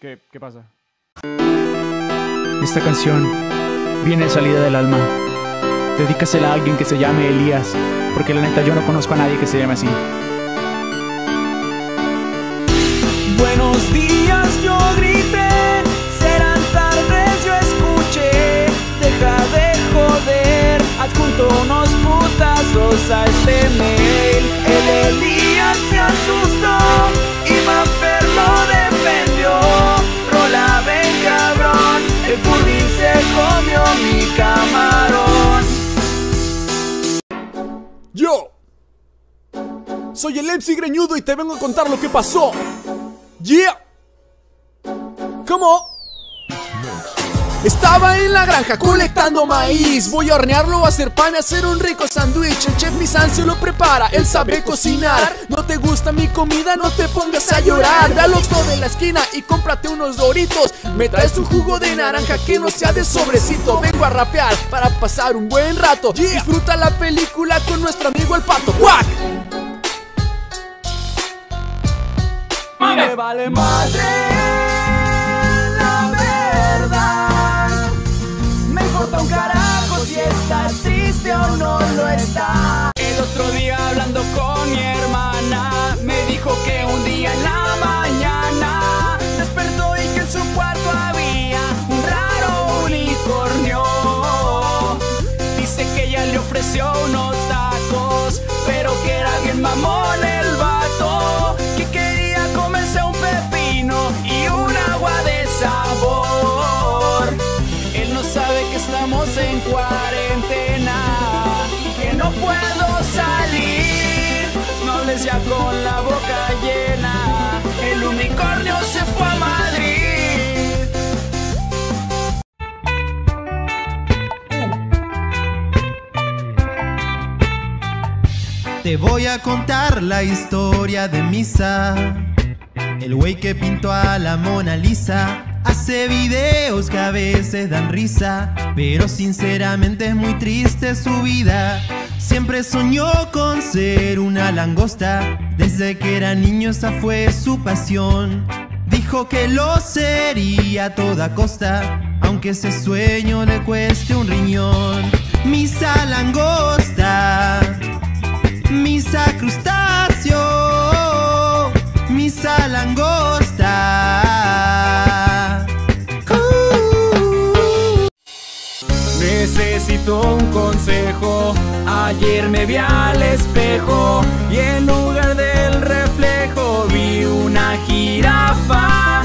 ¿Qué, qué pasa? Esta canción viene de salida del alma. Dedícasela a alguien que se llame Elías, porque la neta yo no conozco a nadie que se llame así. Buenos días, yo grité. Serán tardes, yo escuché. Deja de joder, adjunto unos putazos a este mail. MC Greñudo y te vengo a contar lo que pasó. Yeah. ¿Cómo? Estaba en la granja colectando maíz. Voy a hornearlo, a hacer pan y hacer un rico sándwich. El chef Misan se lo prepara, él sabe cocinar. No te gusta mi comida, no te pongas a llorar. Ve al Oxxo de la esquina y cómprate unos doritos. Me traes un jugo de naranja que no sea de sobrecito. Vengo a rapear para pasar un buen rato. Disfruta la película con nuestro amigo el pato. ¡Cuac! Me vale madre la verdad. Me importa un carajo si estás triste o no lo estás. El otro día hablando con mi hermana, me dijo que un día en la mañana estamos en cuarentena, que no puedo salir. No hables ya con la boca llena. El unicornio se fue a Madrid. Te voy a contar la historia de Misa. El güey que pintó a la Mona Lisa. Hace videos que a veces dan risa, pero sinceramente es muy triste su vida. Siempre soñó con ser una langosta, desde que era niño esa fue su pasión. Dijo que lo sería a toda costa, aunque ese sueño le cueste un riñón. Necesito un consejo. Ayer me vi al espejo y en lugar del reflejo vi una jirafa.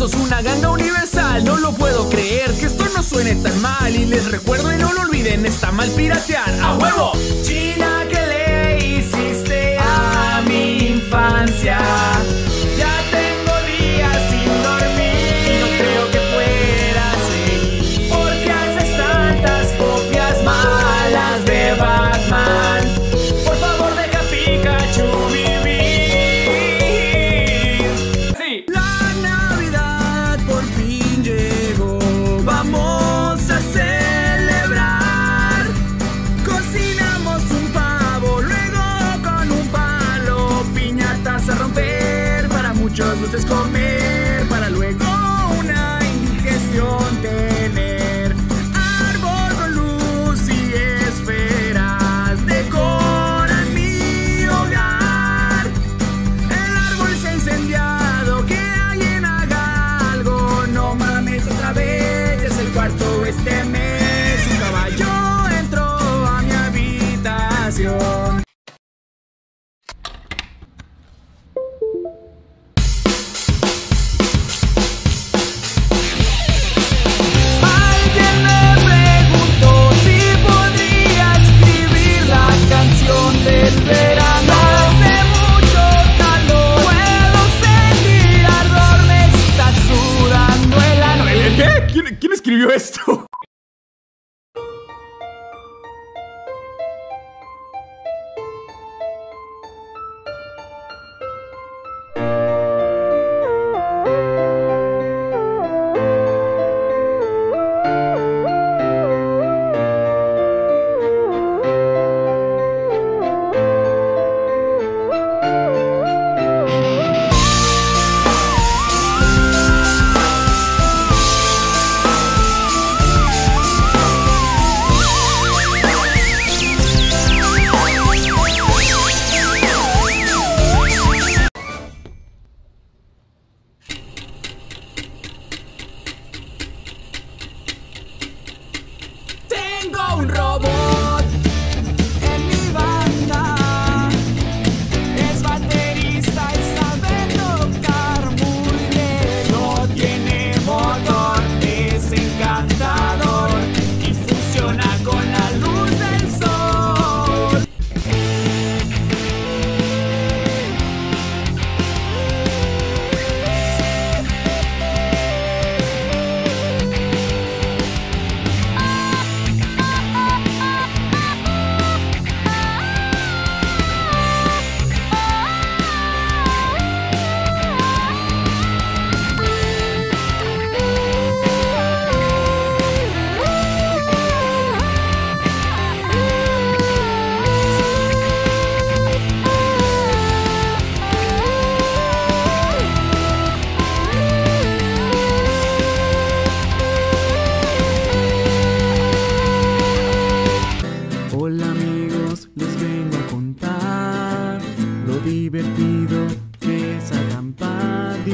5 pesos, una ganga universal. No lo puedo creer que esto no suene tan mal. Y les recuerdo y no lo olviden, está mal piratear. ¡A huevo! China,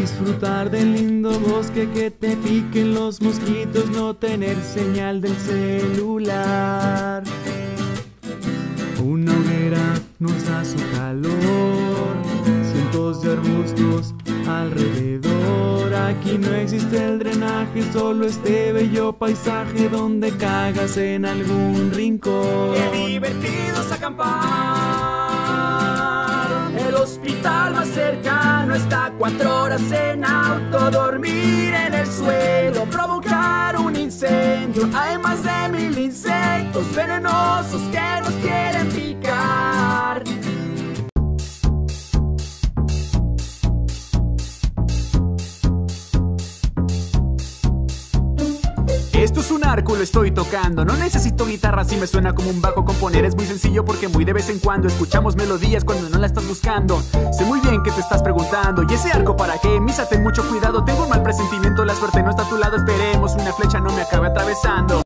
disfrutar del lindo bosque que te piquen los mosquitos, no tener señal del celular. Una hoguera nos da su calor, cientos de arbustos alrededor. Aquí no existe el drenaje, solo este bello paisaje donde cagas en algún rincón. Qué divertido es acampar. Hospital más cercano está cuatro horas en auto. Dormir en el suelo, provocar un incendio. Hay más de mil insectos venenosos que Esto es un arco, lo estoy tocando. No necesito guitarra si me suena como un bajo. Componer es muy sencillo porque muy de vez en cuando escuchamos melodías cuando no la estás buscando. Sé muy bien que te estás preguntando. ¿Y ese arco para qué? Misa, ten mucho cuidado. Tengo un mal presentimiento, la suerte no está a tu lado. Esperemos una flecha no me acabe atravesando.